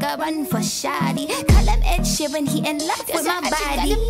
nigga run for shoddy. Call him Ed Sheeran, he in love with my body.